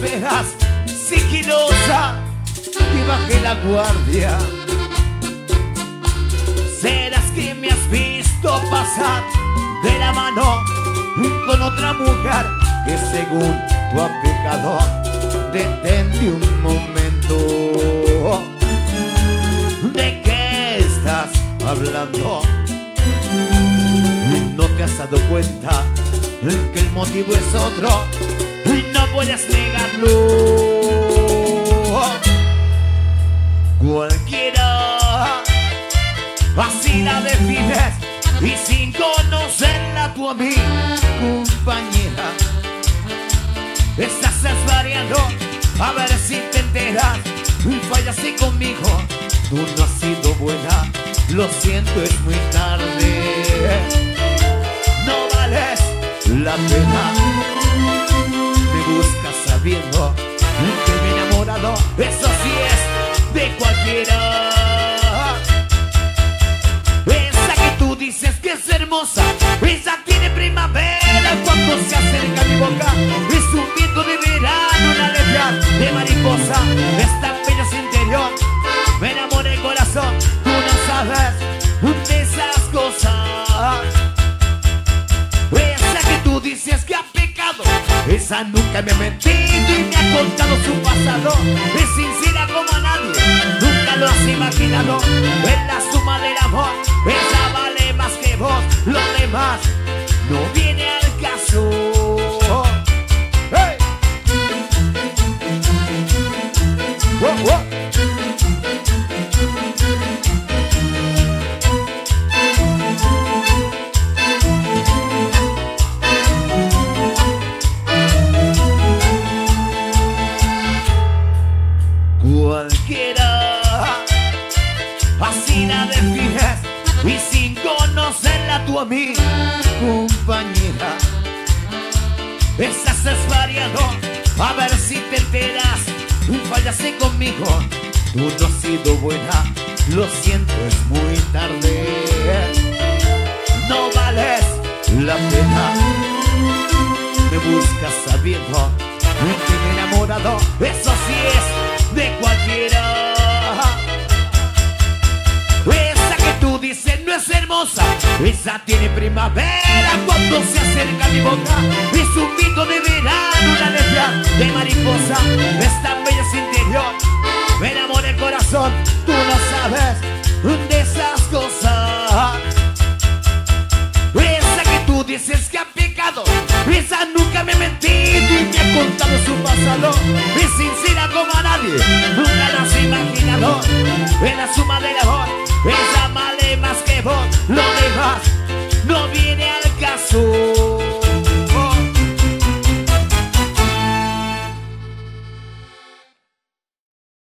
miras sigilosa y bajé la guardia. Serás que me has visto pasar de la mano con otra mujer que según tu ha pecado. Detente un momento. ¿De qué estás hablando? No te has dado cuenta que el motivo es otro puedes negarlo. Cualquiera así la defines y sin conocerla tú a mí, compañera. Estás variando, a ver si te enteras. Fallas así conmigo, tú no has sido buena. Lo siento, es muy tarde. No vales la pena. Sabiendo que me he enamorado. Eso sí es de cualquiera. Esa que tú dices que es hermosa, esa nunca me ha mentido y me ha contado su pasado. Es sincera como a nadie, nunca lo has imaginado. Es la suma del amor, esa vale más que vos. Lo demás no viene al Cualquiera así la defines y sin conocerla tú a mí, compañera. Estás desvariando, a ver si te enteras. Fallaste conmigo, tú no has sido buena. Lo siento, es muy tarde. No vales la pena. Me buscas sabiendo que me enamorado. Es tú dices no es hermosa, esa tiene primavera cuando se acerca mi boca. Es un mito de verano, una alegría de mariposa. Es tan bella su interior, me enamora el corazón. Tú no sabes de esas cosas. Esa que tú dices que ha pecado, esa nunca me ha mentido y me ha contado su pasado. Es sincera como a nadie, nunca lo has imaginado. En la suma del amor, esa vale más que vos. Lo demás no viene al caso.